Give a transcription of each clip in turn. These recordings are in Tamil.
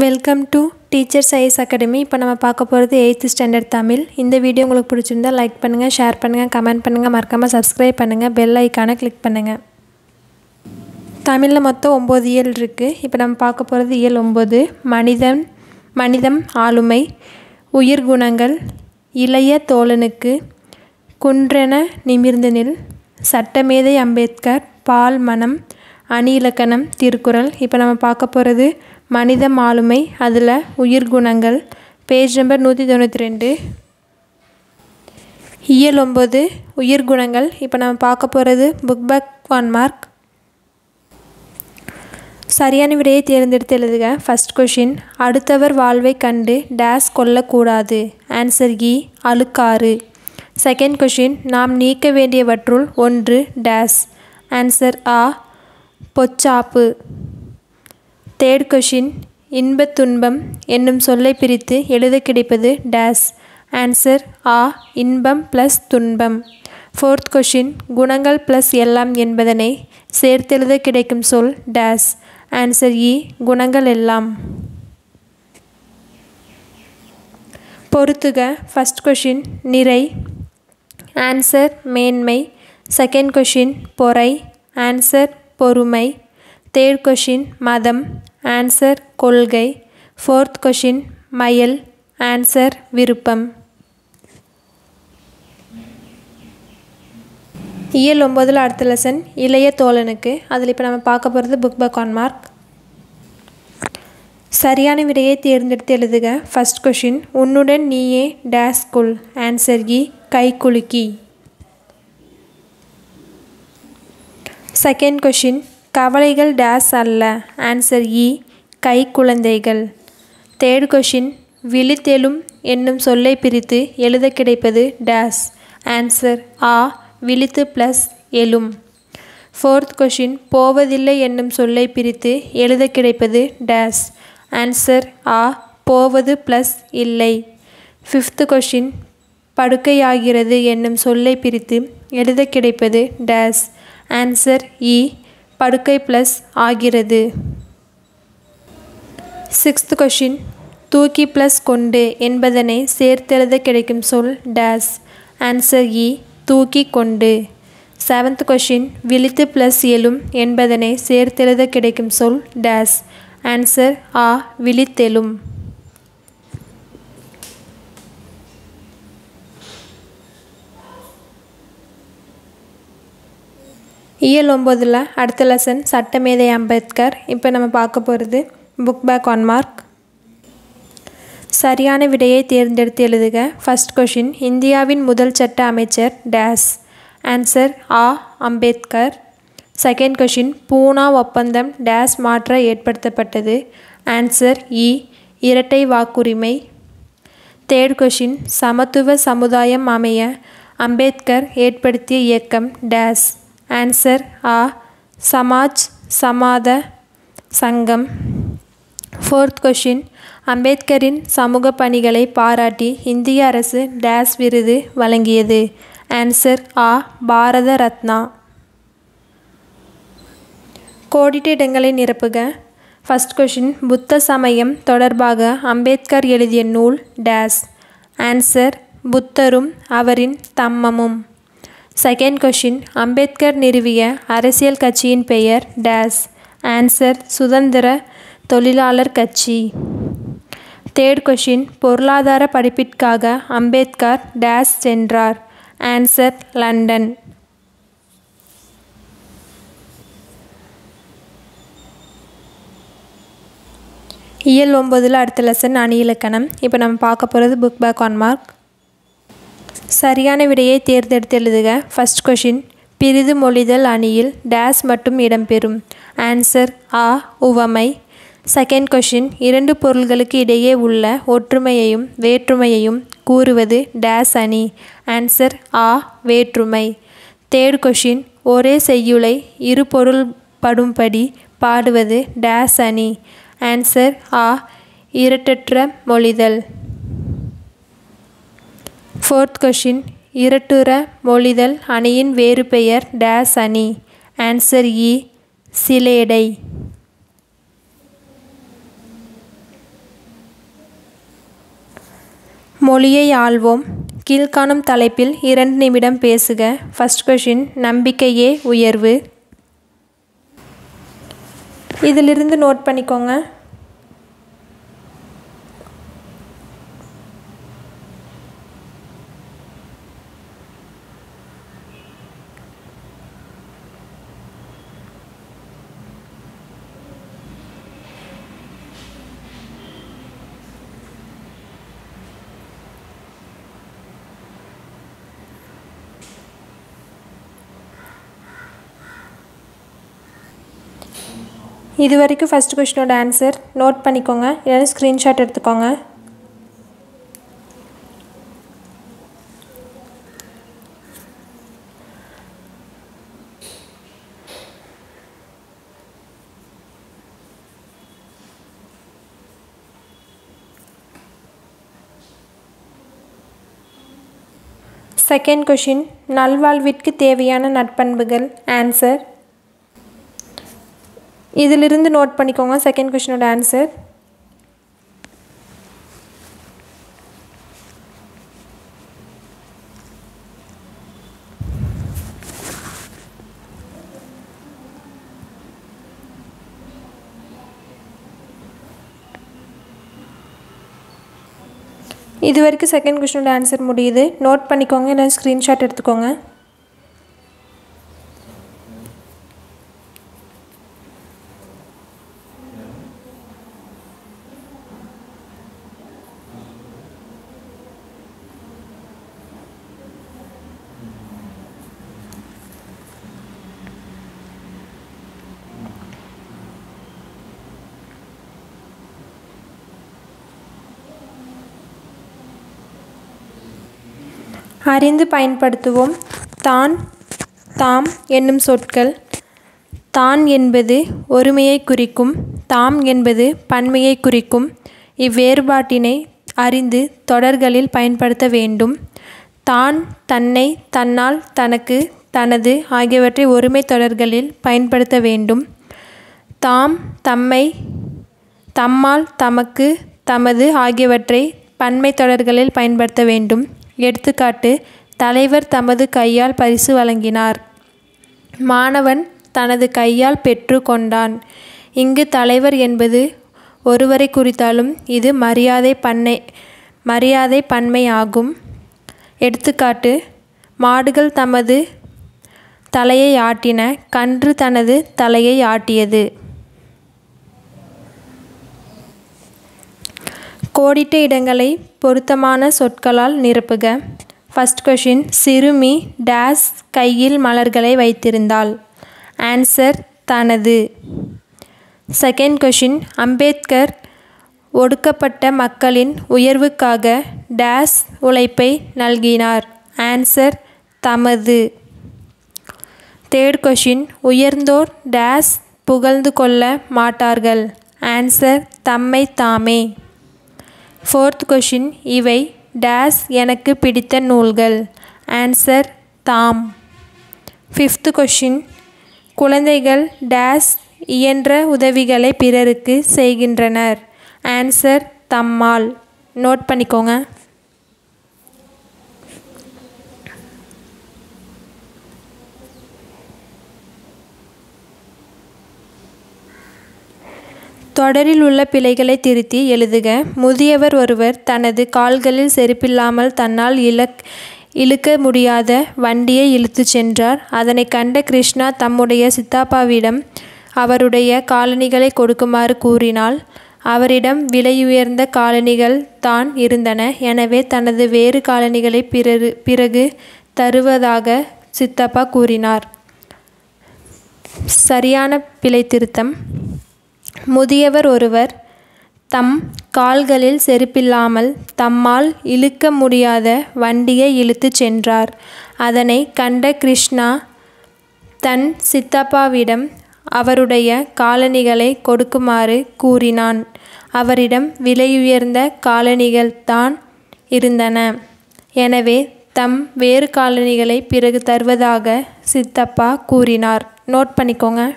Welcome to teachers IS academy இப்போ நம்ம பார்க்க போகிறது எயித்து ஸ்டாண்டர்ட் தமிழ். இந்த வீடியோ உங்களுக்கு பிடிச்சிருந்தா லைக் பண்ணுங்கள் ஷேர் பண்ணுங்கள் கமெண்ட் பண்ணுங்கள் மறக்காமல் சப்ஸ்கிரைப் பண்ணுங்கள் பெல் ஐக்கானை கிளிக் பண்ணுங்கள் தமிழில் மொத்தம் ஒம்பது இயல் இருக்குது இப்போ நம்ம பார்க்க போகிறது இயல் ஒம்பது மனிதன் மனிதம் ஆளுமை உயிர் குணங்கள் இளைய தோழனுக்கு குன்றென நிமிர்ந்து நில் சட்டமேதை அம்பேத்கர் பால் மனம் அணி இலக்கணம் திருக்குறள். இப்போ நம்ம பார்க்க போகிறது மனிதம் ஆளுமை அதில் உயிர் குணங்கள். பேஜ் நம்பர் நூற்றி தொண்ணூற்றி ரெண்டு இயல் ஒம்பது உயிர் குணங்கள். இப்போ நம்ம பார்க்க போகிறது புக் பேக் ஒன் மார்க் சரியான விடையை தேர்ந்தெடுத்து எழுதுக. ஃபஸ்ட் கொஷின் அடுத்தவர் வாழ்வை கண்டு டேஸ் கொல்லக்கூடாது ஆன்சர் இ e, அழுக்காறு. செகண்ட் கொஷின் நாம் நீக்க வேண்டியவற்றுள் ஒன்று டேஸ் ஆன்சர் ஆ பொச்சாப்பு. தேர்ட் கொஷின் இன்பத் துன்பம் என்னும் சொல்லை பிரித்து எழுத கிடைப்பது டேஸ். ஆன்சர் ஆ இன்பம் ப்ளஸ் துன்பம். ஃபோர்த் கொஷின் குணங்கள் ப்ளஸ் எல்லாம் என்பதனை சேர்த்தெழுத கிடைக்கும் சொல் டேஸ். ஆன்சர் இ குணங்கள் எல்லாம். பொறுத்துக ஃபஸ்ட் கொஷின் நிறை. ஆன்சர் மேன்மை. செகண்ட் கொஷின் பொறை. ஆன்சர் பொறுமை. தேர்ட் கொஷின் மதம். ஆன்சர் கொள்கை. ஃபோர்த் கொஷின் மயல். ஆன்சர் விருப்பம். இயல் ஒம்பதில் அடுத்த லெசன் இளைய தோழனுக்கு. அதில் இப்போ நம்ம பார்க்க போகிறது புக் பக் ஆன் மார்க் சரியான விடையை தேர்ந்தெடுத்து எழுதுக. ஃபஸ்ட் கொஷின் உன்னுடன் நீயே டேஸ் குல் ஆன்சர் இ கை குலுக்கி. செகண்ட் கொஷின் கவலைகள் டேஸ் அல்ல. ஆன்சர் இ e, கை குழந்தைகள். தேர்ட் கொஷின் விழித்தெழும் என்னும் சொல்லை பிரித்து எழுத கிடைப்பது டேஸ் ஆன்சர் ஆ விழித்து ப்ளஸ் எழும். ஃபோர்த் கொஷின் போவதில்லை என்னும் சொல்லை பிரித்து எழுத கிடைப்பது டேஸ் ஆன்சர் ஆ போவது ப்ளஸ் இல்லை. ஃபிஃப்த்து கொஷின் படுக்கையாகிறது என்னும் சொல்லை பிரித்து எழுத கிடைப்பது டேஸ் ஆன்சர் இ படுக்கை ப்ளஸ் ஆகிறது. சிக்ஸ்த் கொஷின் தூக்கி ப்ளஸ் கொண்டு என்பதனை சேர்த்தெழுத கிடைக்கும் சொல் டேஸ் ஆன்சர் இ தூக்கி கொண்டு. செவன்த் கொஷின் விழித்து ப்ளஸ் எழும் என்பதனை சேர்த்தெழுத கிடைக்கும் சொல் டேஸ் ஆன்சர் ஆ விழித்தெழும். இயல் ஒம்பதில் அடுத்த லெசன் சட்டமேதை அம்பேத்கர். இப்போ நம்ம பார்க்க போகிறது புக் பேக் ஒன் மார்க் சரியான விடையை தேர்ந்தெடுத்து எழுதுக. ஃபஸ்ட் கொஷின் இந்தியாவின் முதல் சட்ட அமைச்சர் டேஸ் ஆன்சர் ஆ அம்பேத்கர். செகண்ட் கொஷின் பூனா ஒப்பந்தம் டேஸ் மாற்ற ஏற்படுத்தப்பட்டது. ஆன்சர் இ இரட்டை வாக்குரிமை. தேர்ட் கொஷின் சமத்துவ சமுதாயம் அமைய அம்பேத்கர் ஏற்படுத்திய இயக்கம் டேஸ் ஆன்சர் ஆ சமாஜ் சமாத சங்கம் ஃபோர்த் கொஷின் அம்பேத்கரின் சமூக பணிகளை பாராட்டி இந்திய அரசு டேஸ் விருது வழங்கியது. ஆன்சர் ஆ பாரத ரத்னா. கோடிட்ட இடங்களை நிரப்புக. ஃபஸ்ட் கொஷின் புத்த சமயம் தொடர்பாக அம்பேத்கர் எழுதிய நூல் டேஸ். ஆன்சர் புத்தரும் அவரின் தம்மமும். செகண்ட் கொஷின் அம்பேத்கர் நிறுவிய அரசியல் கட்சியின் பெயர் டேஸ். ஆன்சர் சுதந்திர தொழிலாளர் கட்சி. தேர்ட் கொஷின் பொருளாதார படிப்பிற்காக அம்பேத்கர் டேஸ் சென்றார். Answer London. இயல் ஒம்பதில் அடுத்த லெசன் அணி இலக்கணம் இப்போ நம்ம பார்க்க போகிறது புக் பேக் ஆன் மார்க் சரியான விடையை தேர்ந்தெடுத்து எழுதுக ஃபஸ்ட் கொஷின் பிரிது மொழிதல் அணியில் டேஸ் மட்டும் இடம்பெறும். ஆன்சர் ஆ உவமை. செகண்ட் கொஷின் இரண்டு பொருள்களுக்கு இடையே உள்ள ஒற்றுமையையும் வேற்றுமையையும் கூறுவது டேஸ் அணி. ஆன்சர் ஆ வேற்றுமை. தேர்ட் கொஷின் ஒரே செய்யுளை இரு பொருள் படும்படி பாடுவது டேஸ் அணி. ஆன்சர் ஆ இரட்டற்ற மொழிதல். ஃபோர்த் கொஷின் இரட்டுற மொழிதல் அணியின் வேறு பெயர் டேஸ் அணி. ஆன்சர் இ சிலேடை. மொழியை ஆள்வோம். கீழ்காணும் தலைப்பில் இரண்டு நிமிடம் பேசுக. ஃபஸ்ட் கொஷின் நம்பிக்கையே உயர்வு. இதிலிருந்து நோட் பண்ணிக்கோங்க. இது வரைக்கும் ஃபஸ்ட் கொஷினோட ஆன்சர் நோட் பண்ணிக்கோங்க. இல்லைன்னா ஸ்க்ரீன்ஷாட் எடுத்துக்கோங்க. செகண்ட் கொஷின் நல்வாழ்விற்கு தேவையான நட்பண்புகள் ஆன்சர் இதிலிருந்து நோட் பண்ணிக்கோங்க செகண்ட் கொஷினோட ஆன்சர் இது வரைக்கும் செகண்ட் கொஷினோட ஆன்சர் முடியுது. நோட் பண்ணிக்கோங்க இல்லை ஸ்க்ரீன்ஷாட் எடுத்துக்கோங்க. அறிந்து பயன்படுத்துவோம். தான் தாம் என்னும் சொற்கள். தான் என்பது ஒருமையை குறிக்கும். தாம் என்பது பன்மையை குறிக்கும். இவ்வேறுபாட்டினை அறிந்து தொடர்களில் பயன்படுத்த வேண்டும். தான் தன்னை தன்னால் தனக்கு தனது ஆகியவற்றை ஒருமை தொடர்களில் பயன்படுத்த வேண்டும். தாம் தம்மை தம்மால் தமக்கு தமது ஆகியவற்றை பன்மை தொடர்களில் பயன்படுத்த வேண்டும். எடுத்துக்காட்டு தலைவர் தமது கையால் பரிசு வழங்கினார். மாணவன் தனது கையால் பெற்று கொண்டான். இங்கு தலைவர் என்பது ஒருவரை குறித்தாலும் இது மரியாதை பண்ணை மரியாதை பன்மை ஆகும் எடுத்துக்காட்டு மாடுகள் தமது தலையை ஆட்டின கன்று தனது தலையை ஆட்டியது. கோடிட்ட இடங்களை பொருத்தமான சொற்களால் நிரப்புக. ஃபஸ்ட் கொஷின் சிறுமி டேஸ் கையில் மலர்களை வைத்திருந்தாள். ஆன்சர் தனது. செகண்ட் கொஷின் அம்பேத்கர் ஒடுக்கப்பட்ட மக்களின் உயர்வுக்காக டேஸ் உழைப்பை நல்கினார். ஆன்சர் தமது. தேர்ட் கொஷின் உயர்ந்தோர் டேஸ் புகழ்ந்து கொள்ள மாட்டார்கள். ஆன்சர் தம்மை தாமே. ஃபோர்த் கொஷின் இவை டேஸ் எனக்கு பிடித்த நூல்கள். ஆன்சர் தாம். ஃபிஃப்த் கொஷின் குழந்தைகள் டேஸ் இயன்ற உதவிகளை பிறருக்கு செய்கின்றனர். ஆன்சர் தம்மால். நோட் பண்ணிக்கோங்க. தொடரில் உள்ள பிழைகளை திருத்தி எழுதுக. முதியவர் ஒருவர் தனது கால்களில் செருப்பில்லாமல் தன்னால் இலக் இழுக்க முடியாத வண்டியை இழுத்துச் சென்றார். அதனை கண்ட கிருஷ்ணா தம்முடைய சித்தாப்பாவிடம் அவருடைய காலணிகளை கொடுக்குமாறு கூறினாள். அவரிடம் விலையுயர்ந்த காலணிகள் தான் இருந்தன. எனவே தனது வேறு காலணிகளை பிறகு பிறகு தருவதாக சித்தப்பா கூறினார். சரியான பிழை திருத்தம் முதியவர் ஒருவர் தம் கால்களில் செருப்பில்லாமல் தம்மால் இழுக்க முடியாத வண்டியை இழுத்துச் சென்றார். அதனை கண்ட கிருஷ்ணா தன் சித்தப்பாவிடம் அவருடைய காலணிகளை கொடுக்குமாறு கூறினான். அவரிடம் விலையுயர்ந்த காலணிகள் தான் இருந்தன. எனவே தம் வேறு காலணிகளை பிறகு தருவதாக சித்தப்பா கூறினார். நோட் பண்ணிக்கோங்க.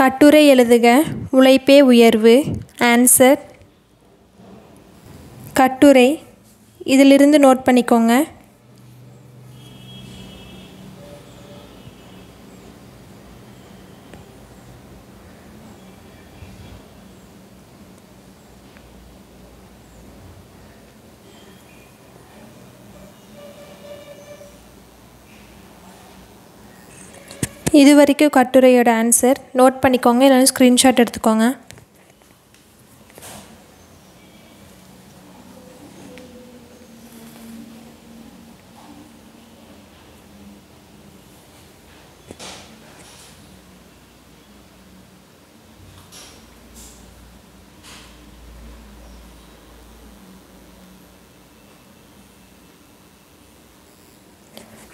கட்டுரை எழுதுக. உழைப்பே உயர்வு. ஆன்சர் கட்டுரை. இதிலிருந்து நோட் பண்ணிக்கோங்க. இது வரைக்கும் கட்டுரையோட ஆன்சர் நோட் பண்ணிக்கோங்க இல்லைன்னா ஸ்க்ரீன்ஷாட் எடுத்துக்கோங்க.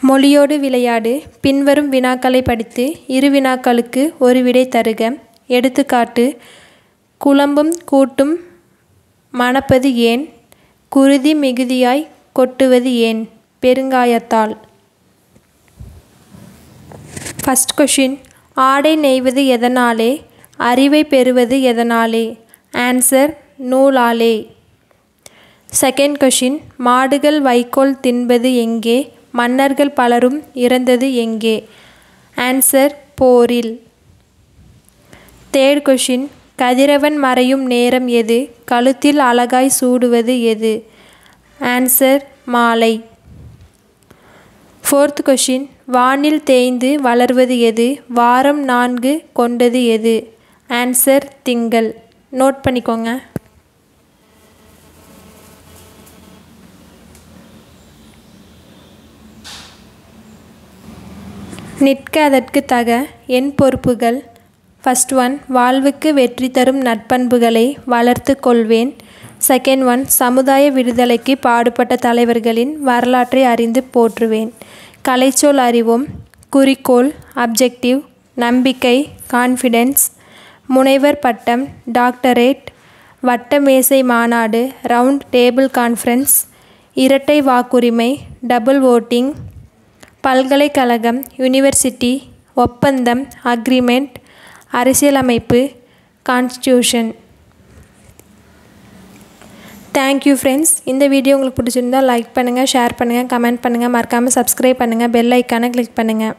மொழியோடு விளையாடு. பின்வரும் வினாக்களை படித்து இரு வினாக்களுக்கு ஒரு விடை தருக. எடுத்துக்காட்டு குழம்பும் கூட்டும் மணப்பது ஏன்? குருதி மிகுதியாய் கொட்டுவது ஏன்? பெருங்காயத்தால். ஃபஸ்ட் கொஷின் ஆடை நெய்வது எதனாலே? அறிவை பெறுவது எதனாலே? ஆன்சர் நூலாலே. செகண்ட் கொஷின் மாடுகள் வைக்கோல் தின்பது எங்கே? மன்னர்கள் பலரும் இறந்தது எங்கே? ஆன்சர் போரில். தேர்ட் கொஷின் கதிரவன் மறையும் நேரம் எது? கழுத்தில் அழகாய் சூடுவது எது? ஆன்சர் மாலை. ஃபோர்த் கொஷின் வானில் தேய்ந்து வளர்வது எது? வாரம் நான்கு கொண்டது எது? ஆன்சர் திங்கள். நோட் பண்ணிக்கோங்க. நிற்க அதற்கு தக என் பொறுப்புகள். ஃபஸ்ட் ஒன் வாழ்வுக்கு வெற்றி தரும் நட்பண்புகளை வளர்த்து கொள்வேன். செகண்ட் ஒன் சமுதாய விடுதலைக்கு பாடுபட்ட தலைவர்களின் வரலாற்றை அறிந்து போற்றுவேன். கலைச்சொல் அறிவோம் குறிக்கோள் அப்ஜெக்டிவ் நம்பிக்கை கான்ஃபிடென்ஸ். முனைவர் பட்டம் டாக்டரேட். வட்ட மேசை மாநாடு ரவுண்ட் டேபிள் கான்ஃபரன்ஸ். இரட்டை வாக்குரிமை டபுள் ஓட்டிங் பல்கலைக்கழகம் யூனிவர்சிட்டி ஒப்பந்தம் அக்ரிமெண்ட் அரசியலமைப்பு கான்ஸ்டியூஷன் தேங்க்யூ ஃப்ரெண்ட்ஸ் இந்த வீடியோ உங்களுக்கு பிடிச்சிருந்தால் லைக் பண்ணுங்கள் ஷேர் பண்ணுங்கள் கமெண்ட் பண்ணுங்கள் மறக்காமல் சப்ஸ்கிரைப் பண்ணுங்கள் பெல் ஐக்கானை கிளிக் பண்ணுங்கள்